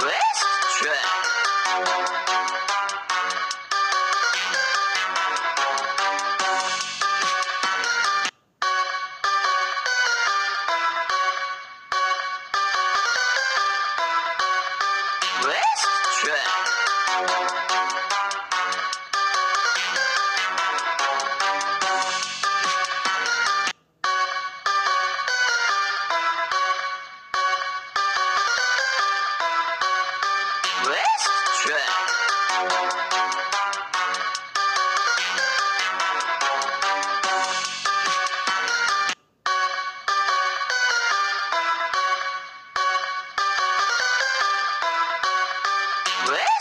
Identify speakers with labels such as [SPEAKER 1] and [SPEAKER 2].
[SPEAKER 1] Let's try. Let's try. What?